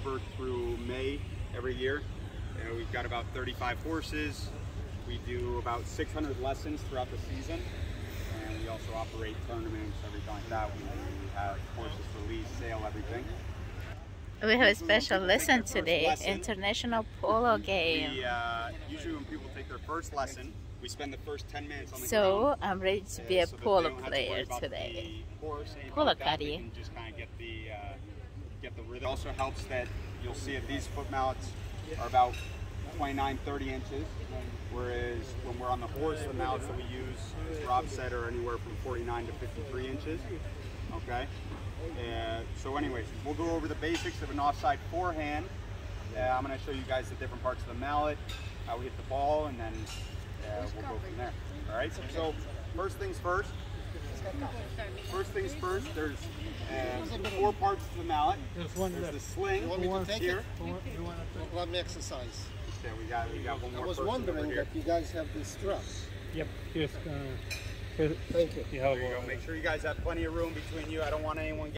October through May every year. Uh, we've got about 35 horses. We do about 600 lessons throughout the season. And we also operate tournaments, everything like that. We have horses for lease, sale, everything. We have a special lesson today, lesson. international polo game. We, uh, usually when people take their first lesson, we spend the first 10 minutes on the So. I'm ready to be a so polo don't have to worry player today. the horse, anything Polo like that. They caddy. just kind of get the, uh, get the rhythm. It also helps that you'll see that these foot mallets are about 29, 30 inches, whereas when we're on the horse, the mallets that we use, as Rob said, are anywhere from 49 to 53 inches. Okay. Uh, so, anyways, we'll go over the basics of an offside forehand. Uh, I'm going to show you guys the different parts of the mallet, how we hit the ball, and then uh, we'll go from there. All right. So, first things first. First things first. There's uh, four parts to the mallet. There's one There's the sling You want me to take here. it? You want- you want to- Let me exercise. Okay, we got we got one I was wondering over that you guys have this strap. Yep, here's, uh, here's, Thank you. you have There you go. Make sure you guys have plenty of room between you. I don't want anyone